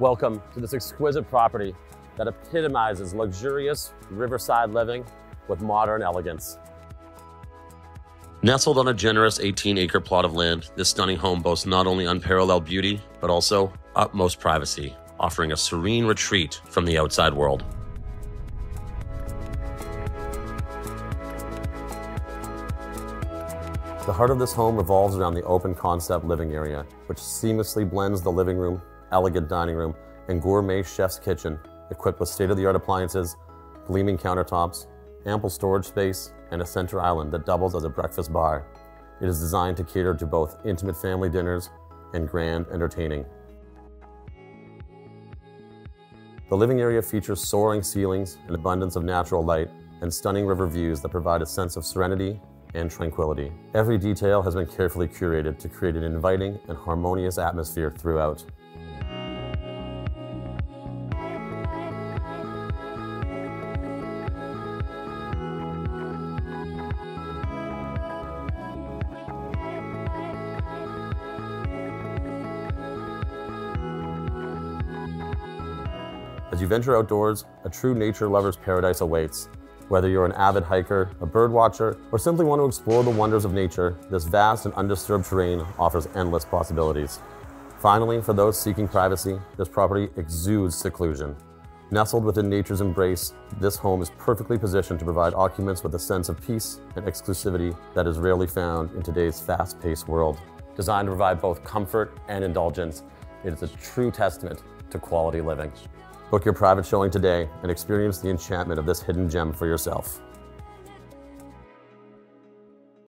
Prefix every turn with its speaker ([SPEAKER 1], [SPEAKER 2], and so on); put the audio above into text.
[SPEAKER 1] Welcome to this exquisite property that epitomizes luxurious riverside living with modern elegance. Nestled on a generous 18 acre plot of land, this stunning home boasts not only unparalleled beauty, but also utmost privacy, offering a serene retreat from the outside world. The heart of this home revolves around the open concept living area, which seamlessly blends the living room, elegant dining room, and gourmet chef's kitchen, equipped with state-of-the-art appliances, gleaming countertops, ample storage space, and a center island that doubles as a breakfast bar. It is designed to cater to both intimate family dinners and grand entertaining. The living area features soaring ceilings, an abundance of natural light, and stunning river views that provide a sense of serenity and tranquility. Every detail has been carefully curated to create an inviting and harmonious atmosphere throughout. As you venture outdoors, a true nature lover's paradise awaits. Whether you're an avid hiker, a bird watcher, or simply want to explore the wonders of nature, this vast and undisturbed terrain offers endless possibilities. Finally, for those seeking privacy, this property exudes seclusion. Nestled within nature's embrace, this home is perfectly positioned to provide occupants with a sense of peace and exclusivity that is rarely found in today's fast-paced world. Designed to provide both comfort and indulgence, it is a true testament to quality living. Book your private showing today and experience the enchantment of this hidden gem for yourself.